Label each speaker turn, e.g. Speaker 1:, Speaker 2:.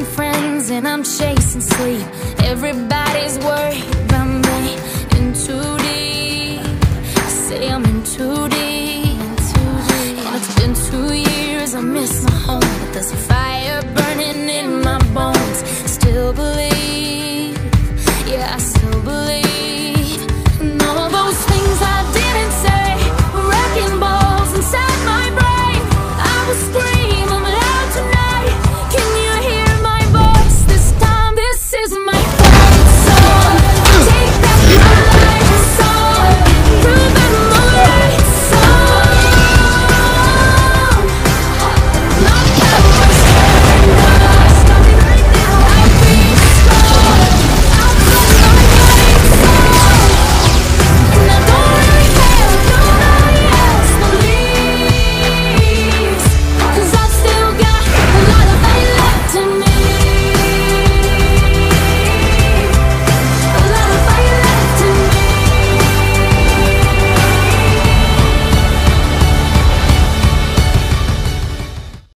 Speaker 1: Losing friends and I'm chasing sleep. Everybody's worried about me. In too deep. Say I'm in too deep. And it's been two years. I miss my home, but there's a fire.